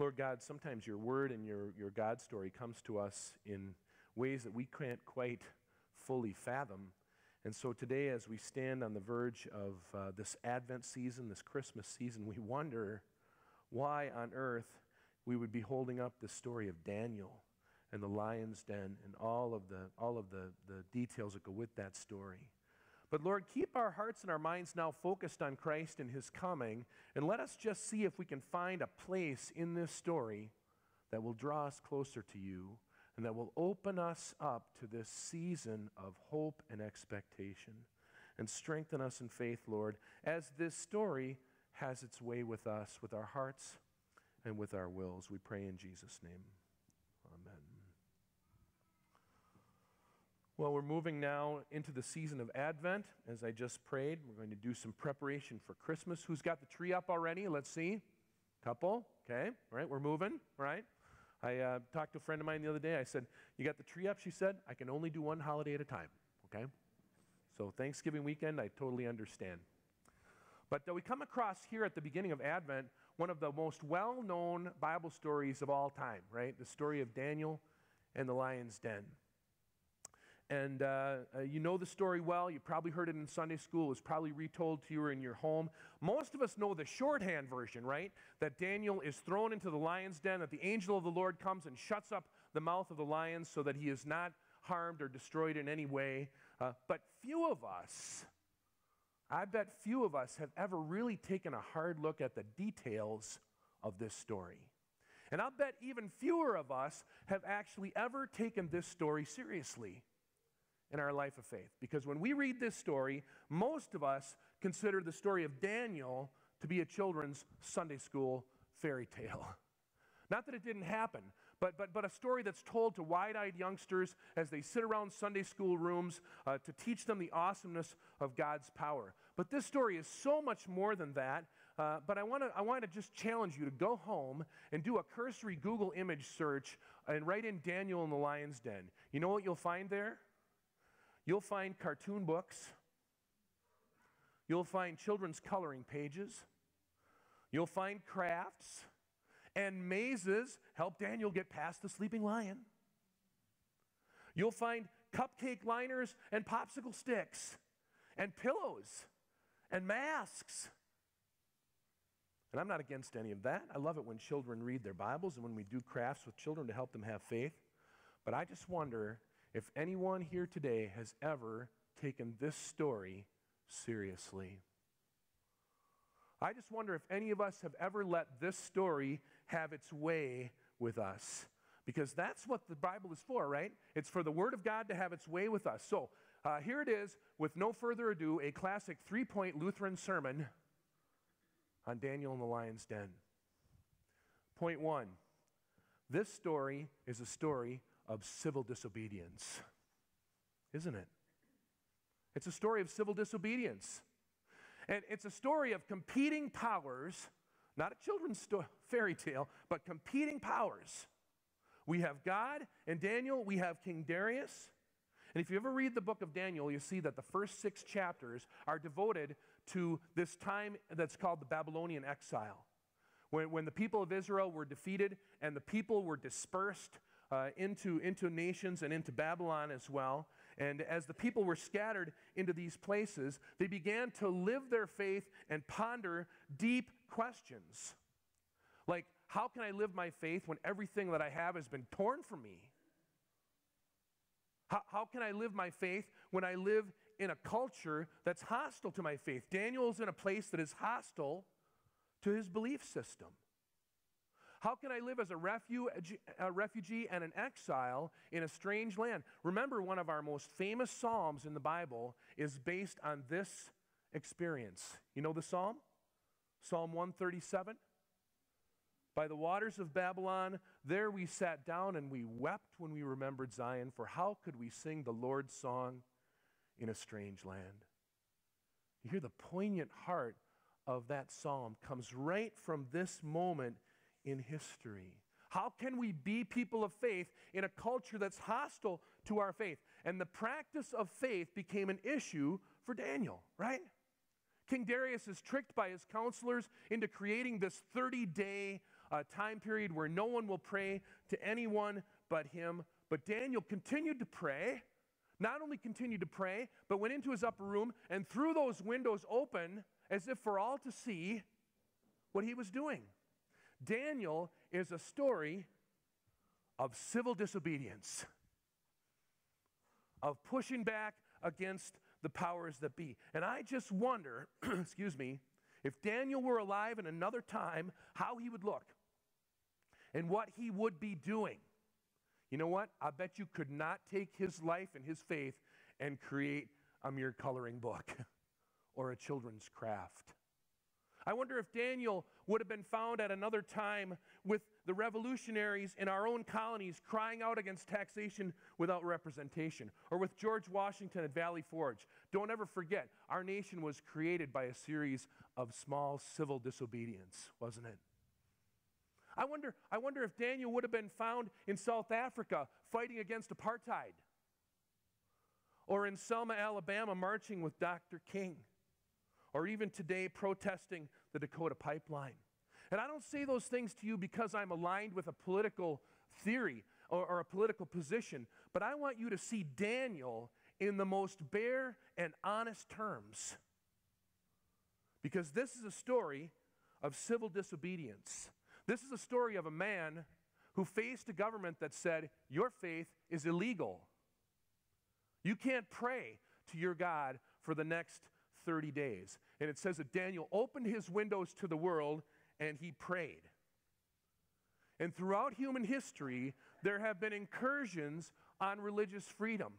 Lord God, sometimes your word and your, your God story comes to us in ways that we can't quite fully fathom. And so today, as we stand on the verge of uh, this Advent season, this Christmas season, we wonder why on earth we would be holding up the story of Daniel and the lion's den and all of the, all of the, the details that go with that story. But Lord, keep our hearts and our minds now focused on Christ and his coming, and let us just see if we can find a place in this story that will draw us closer to you and that will open us up to this season of hope and expectation and strengthen us in faith, Lord, as this story has its way with us, with our hearts and with our wills. We pray in Jesus' name. Well, we're moving now into the season of Advent. As I just prayed, we're going to do some preparation for Christmas. Who's got the tree up already? Let's see. Couple. Okay. All right. We're moving. Right. I uh, talked to a friend of mine the other day. I said, You got the tree up? She said, I can only do one holiday at a time. Okay. So, Thanksgiving weekend, I totally understand. But we come across here at the beginning of Advent one of the most well known Bible stories of all time, right? The story of Daniel and the lion's den. And uh, uh, you know the story well. You probably heard it in Sunday school. It was probably retold to you in your home. Most of us know the shorthand version, right? That Daniel is thrown into the lion's den, that the angel of the Lord comes and shuts up the mouth of the lions so that he is not harmed or destroyed in any way. Uh, but few of us, I bet few of us have ever really taken a hard look at the details of this story. And I'll bet even fewer of us have actually ever taken this story seriously in our life of faith. Because when we read this story, most of us consider the story of Daniel to be a children's Sunday school fairy tale. Not that it didn't happen, but, but, but a story that's told to wide eyed youngsters as they sit around Sunday school rooms uh, to teach them the awesomeness of God's power. But this story is so much more than that. Uh, but I want to I wanna just challenge you to go home and do a cursory Google image search and write in Daniel in the lion's den. You know what you'll find there? You'll find cartoon books. You'll find children's coloring pages. You'll find crafts and mazes help Daniel get past the sleeping lion. You'll find cupcake liners and popsicle sticks and pillows and masks. And I'm not against any of that. I love it when children read their Bibles and when we do crafts with children to help them have faith. But I just wonder if anyone here today has ever taken this story seriously. I just wonder if any of us have ever let this story have its way with us. Because that's what the Bible is for, right? It's for the Word of God to have its way with us. So uh, here it is, with no further ado, a classic three point Lutheran sermon on Daniel in the lion's den. Point one this story is a story of civil disobedience, isn't it? It's a story of civil disobedience. And it's a story of competing powers, not a children's sto- fairy tale, but competing powers. We have God and Daniel, we have King Darius. And if you ever read the book of Daniel, you see that the first six chapters are devoted to this time that's called the Babylonian exile. When, when the people of Israel were defeated and the people were dispersed uh, into, into nations and into Babylon as well. And as the people were scattered into these places, they began to live their faith and ponder deep questions. Like, how can I live my faith when everything that I have has been torn from me? How, how can I live my faith when I live in a culture that's hostile to my faith? Daniel's in a place that is hostile to his belief system. How can I live as a refugee, a refugee and an exile in a strange land? Remember, one of our most famous Psalms in the Bible is based on this experience. You know the Psalm? Psalm 137? By the waters of Babylon, there we sat down and we wept when we remembered Zion, for how could we sing the Lord's song in a strange land? You hear the poignant heart of that psalm comes right from this moment in history. How can we be people of faith in a culture that's hostile to our faith? And the practice of faith became an issue for Daniel, right? King Darius is tricked by his counselors into creating this 30 day a uh, time period where no one will pray to anyone but him. But Daniel continued to pray. Not only continued to pray, but went into his upper room and threw those windows open as if for all to see what he was doing. Daniel is a story of civil disobedience, of pushing back against the powers that be. And I just wonder, excuse me, if Daniel were alive in another time, how he would look and what he would be doing. You know what? I bet you could not take his life and his faith and create a mere coloring book or a children's craft. I wonder if Daniel would have been found at another time with the revolutionaries in our own colonies crying out against taxation without representation, or with George Washington at Valley Forge. Don't ever forget, our nation was created by a series of small civil disobedience, wasn't it? I wonder, I wonder if Daniel would have been found in South Africa fighting against apartheid, or in Selma, Alabama, marching with Dr. King or even today protesting the Dakota pipeline. And I don't say those things to you because I'm aligned with a political theory or, or, a political position, but I want you to see Daniel in the most bare and honest terms. Because this is a story of civil disobedience. This is a story of a man who faced a government that said, Your faith is illegal. You can't pray to your God for the next 30 days. And it says that Daniel opened his windows to the world and he prayed. And throughout human history, there have been incursions on religious freedom.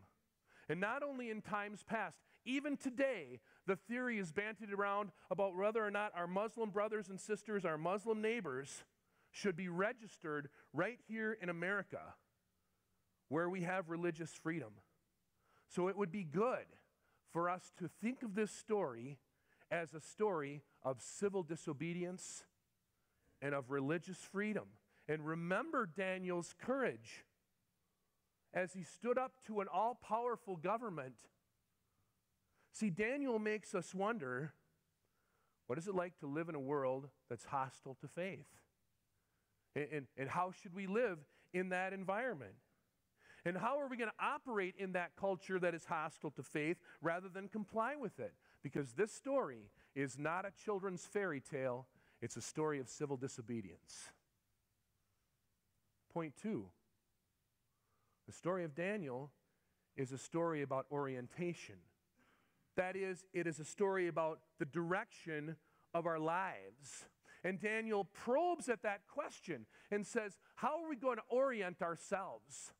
And not only in times past, even today, the theory is banted around about whether or not our Muslim brothers and sisters, our Muslim neighbors, should be registered right here in America where we have religious freedom. So it would be good for us to think of this story as a story of civil disobedience and of religious freedom. And remember Daniel's courage as he stood up to an all powerful government. See, Daniel makes us wonder what is it like to live in a world that's hostile to faith? And, and, and how should we live in that environment? And how are we going to operate in that culture that is hostile to faith rather than comply with it? Because this story is not a children's fairy tale, it's a story of civil disobedience. Point two the story of Daniel is a story about orientation. That is, it is a story about the direction of our lives. And Daniel probes at that question and says, How are we going to orient ourselves?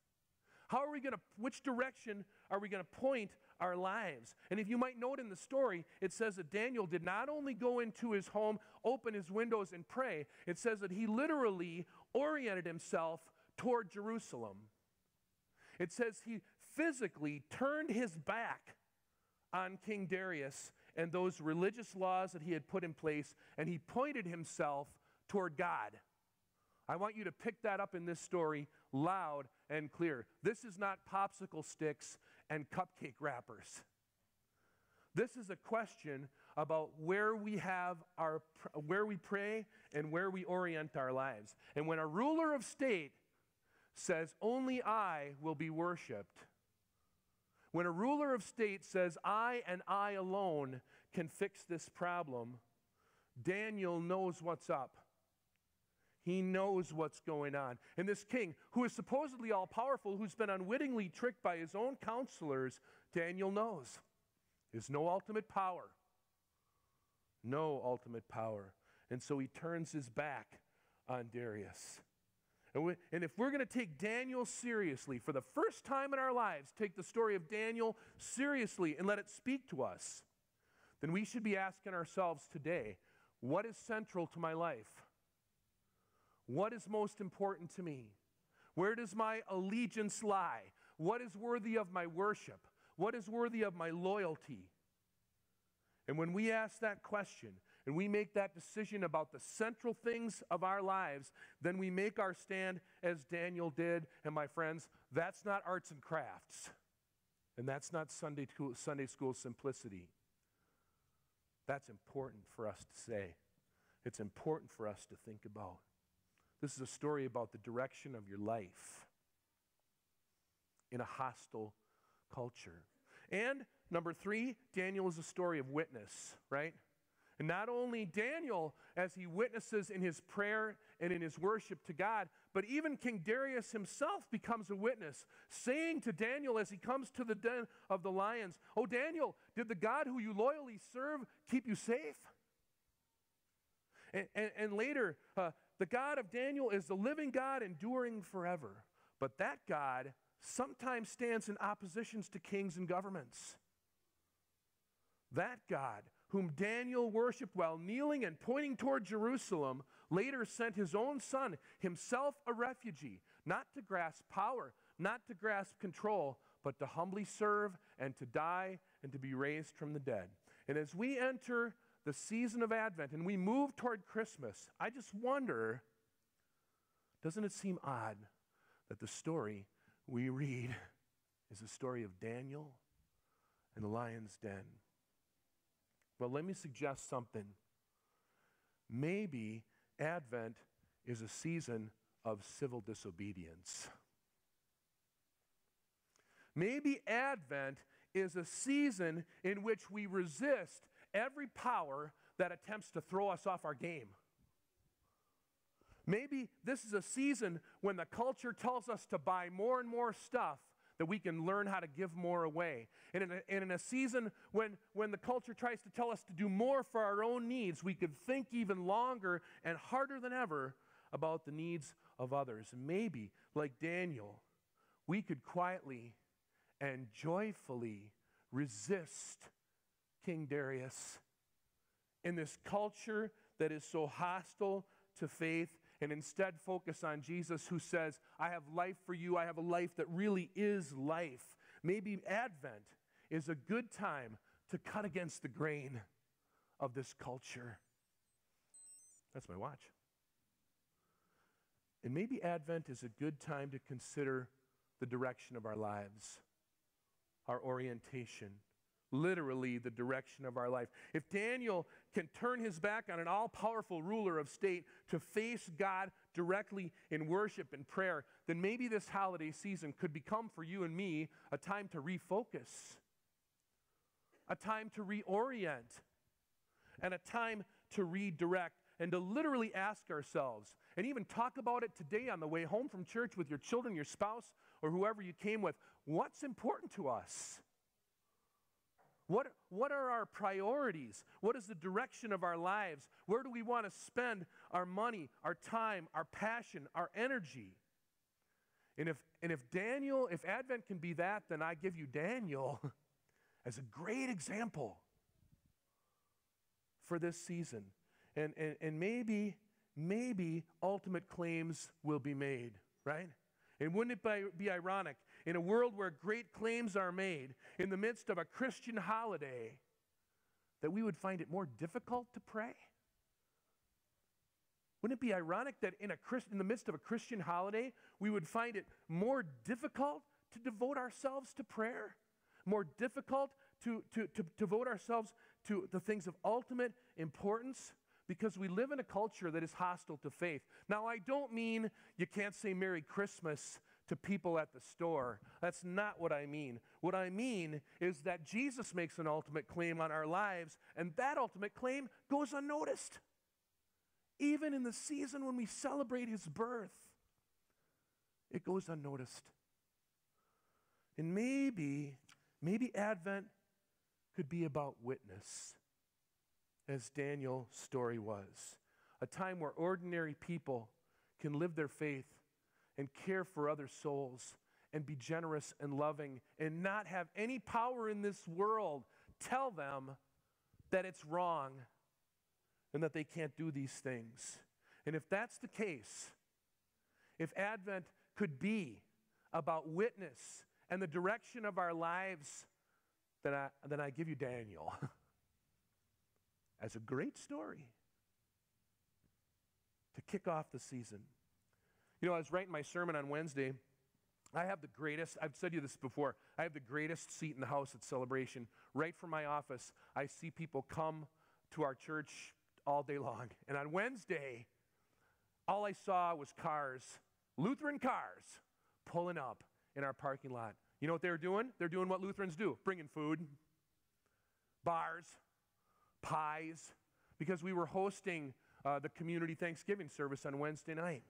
How are we going to, which direction are we going to point our lives? And if you might note in the story, it says that Daniel did not only go into his home, open his windows, and pray, it says that he literally oriented himself toward Jerusalem. It says he physically turned his back on King Darius and those religious laws that he had put in place, and he pointed himself toward God. I want you to pick that up in this story loud and clear. This is not popsicle sticks and cupcake wrappers. This is a question about where we have our where we pray and where we orient our lives. And when a ruler of state says only I will be worshiped, when a ruler of state says I and I alone can fix this problem, Daniel knows what's up. He knows what's going on. And this king, who is supposedly all powerful, who's been unwittingly tricked by his own counselors, Daniel knows there's no ultimate power. No ultimate power. And so he turns his back on Darius. And, we, and if we're going to take Daniel seriously, for the first time in our lives, take the story of Daniel seriously and let it speak to us, then we should be asking ourselves today what is central to my life? What is most important to me? Where does my allegiance lie? What is worthy of my worship? What is worthy of my loyalty? And when we ask that question and we make that decision about the central things of our lives, then we make our stand as Daniel did. And my friends, that's not arts and crafts. And that's not Sunday, Sunday school simplicity. That's important for us to say. It's important for us to think about. This is a story about the direction of your life in a hostile culture. And number three, Daniel is a story of witness, right? And not only Daniel, as he witnesses in his prayer and in his worship to God, but even King Darius himself becomes a witness, saying to Daniel as he comes to the den of the lions, Oh, Daniel, did the God who you loyally serve keep you safe? And, and, and later, uh, the God of Daniel is the living God enduring forever. But that God sometimes stands in oppositions to kings and governments. That God, whom Daniel worshiped while kneeling and pointing toward Jerusalem, later sent his own son, himself a refugee, not to grasp power, not to grasp control, but to humbly serve and to die and to be raised from the dead. And as we enter the season of Advent and we move toward Christmas, I just wonder doesn't it seem odd that the story we read is the story of Daniel and the lion's den? Well, let me suggest something. Maybe Advent is a season of civil disobedience. Maybe Advent is a season in which we resist every power that attempts to throw us off our game. Maybe this is a season when the culture tells us to buy more and more stuff that we can learn how to give more away. And in a, and in a season when, when the culture tries to tell us to do more for our own needs, we could think even longer and harder than ever about the needs of others. Maybe, like Daniel, we could quietly and joyfully resist King Darius in this culture that is so hostile to faith and instead focus on Jesus who says, I have life for you. I have a life that really is life. Maybe Advent is a good time to cut against the grain of this culture. That's my watch. And maybe Advent is a good time to consider the direction of our lives, our orientation, literally the direction of our life. If Daniel can turn his back on an all powerful ruler of state to face God directly in worship and prayer, then maybe this holiday season could become for you and me a time to refocus, a time to reorient, and a time to redirect. And to literally ask ourselves, and even talk about it today on the way home from church with your children, your spouse, or whoever you came with. What's important to us? What, what are our priorities? What is the direction of our lives? Where do we want to spend our money, our time, our passion, our energy? And if, and if Daniel, if Advent can be that, then I give you Daniel as a great example for this season. And, and, and maybe, maybe ultimate claims will be made, right? And wouldn't it be ironic in a world where great claims are made in the midst of a Christian holiday that we would find it more difficult to pray? Wouldn't it be ironic that in, a Christ, in the midst of a Christian holiday, we would find it more difficult to devote ourselves to prayer? More difficult to, to, to, to devote ourselves to the things of ultimate importance? Because we live in a culture that is hostile to faith. Now, I don't mean you can't say Merry Christmas to people at the store. That's not what I mean. What I mean is that Jesus makes an ultimate claim on our lives, and that ultimate claim goes unnoticed. Even in the season when we celebrate his birth, it goes unnoticed. And maybe, maybe Advent could be about witness as Daniel's story was. A time where ordinary people can live their faith and care for other souls and be generous and loving and not have any power in this world tell them that it's wrong and that they can't do these things. And if that's the case, if Advent could be about witness and the direction of our lives, then I, then I give you Daniel. as a great story to kick off the season. You know, I was writing my sermon on Wednesday. I have the greatest, I've said you this before, I have the greatest seat in the house at celebration. Right from my office, I see people come to our church all day long. And on Wednesday, all I saw was cars, Lutheran cars, pulling up in our parking lot. You know what they were doing? They're doing what Lutherans do bringing food, bars, pies, because we were hosting uh, the community Thanksgiving service on Wednesday night.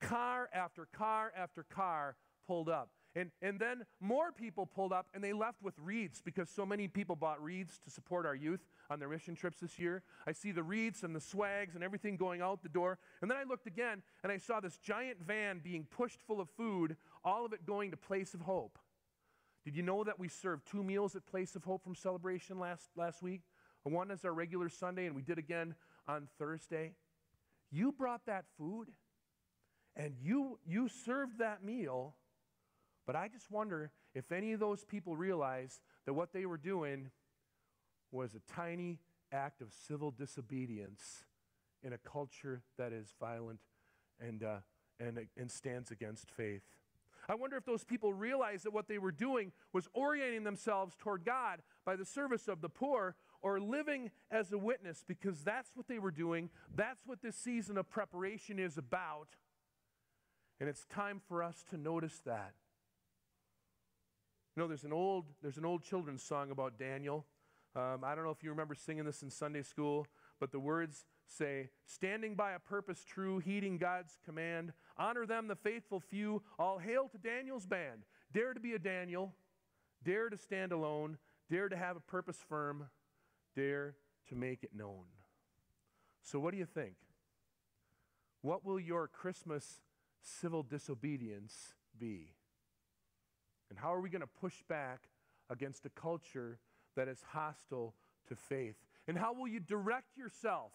Car after car after car pulled up. And, and then more people pulled up and they left with wreaths because so many people bought wreaths to support our youth on their mission trips this year. I see the wreaths and the swags and everything going out the door. And then I looked again and I saw this giant van being pushed full of food, all of it going to Place of Hope. Did you know that we served two meals at Place of Hope from Celebration last, last week? One is our regular Sunday, and we did again on Thursday. You brought that food and you, you served that meal, but I just wonder if any of those people realized that what they were doing was a tiny act of civil disobedience in a culture that is violent and, uh, and, and stands against faith. I wonder if those people realized that what they were doing was orienting themselves toward God by the service of the poor or living as a witness because that's what they were doing. That's what this season of preparation is about. And it's time for us to notice that. You know, there's an old, there's an old children's song about Daniel. Um, I don't know if you remember singing this in Sunday school, but the words say, Standing by a purpose true, heeding God's command, honor them, the faithful few. All hail to Daniel's band. Dare to be a Daniel, dare to stand alone, dare to have a purpose firm, dare to make it known. So, what do you think? What will your Christmas civil disobedience be? And how are we going to push back against a culture that is hostile to faith? And how will you direct yourself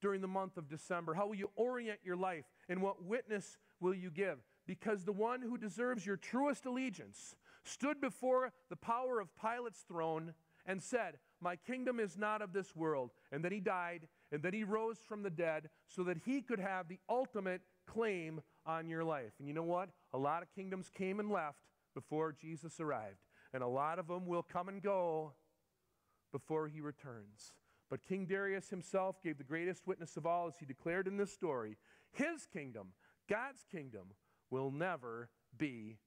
during the month of December? How will you orient your life? And what witness will you give? Because the one who deserves your truest allegiance stood before the power of Pilate's throne and said, My kingdom is not of this world. And then he died, and then he rose from the dead so that he could have the ultimate claim on your life. And you know what? A lot of kingdoms came and left before Jesus arrived, and a lot of them will come and go before he returns. But King Darius himself gave the greatest witness of all as he declared in this story his kingdom, God's kingdom, will never be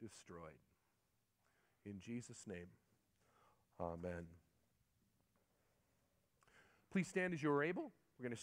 destroyed. In Jesus' name, amen. Please stand as you are able. We're going to